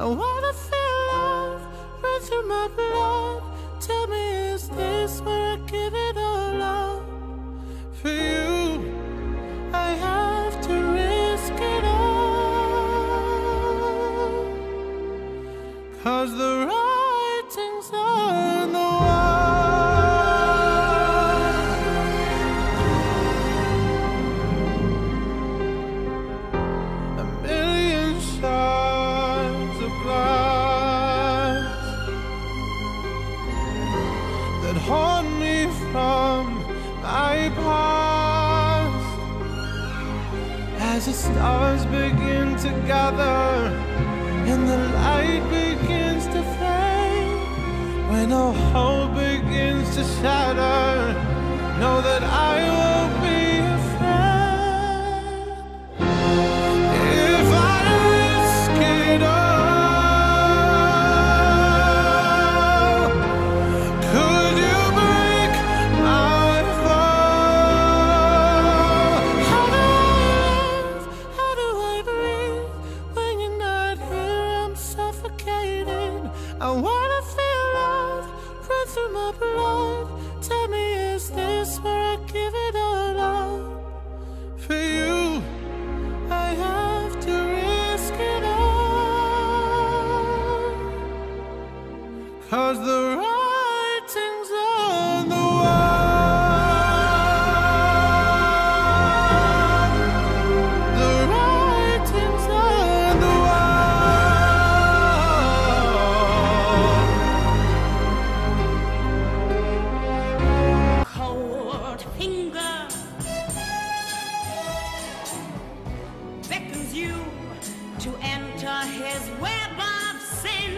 I wanna feel love run through my blood. Tell me is this where I give it all up? For you, I have to risk it all. Cause the road from my past. As the stars begin to gather and the light begins to fade when all hope begins to shatter know that I my blood. Tell me, is this where I give it all up for you? I have to risk it all. Cause the his web of sin.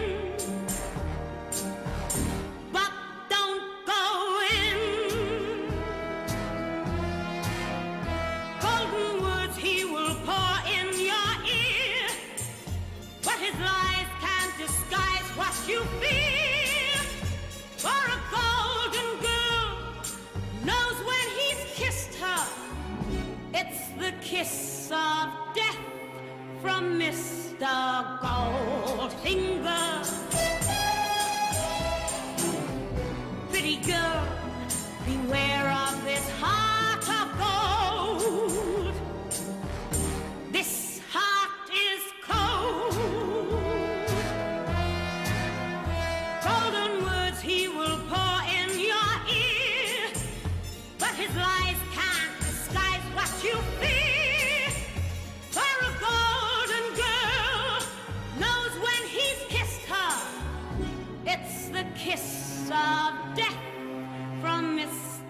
But don't go in. Golden words he will pour in your ear, but his lies can't disguise what you feel. For a golden girl knows when he's kissed her. It's the kiss of death from Mr. Goldfinger.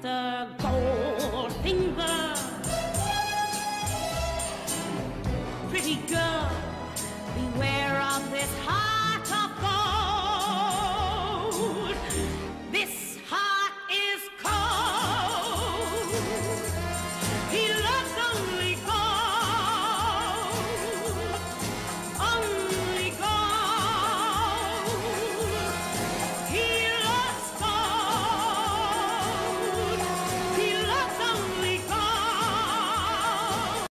The Goldfinger, Pretty girl, beware.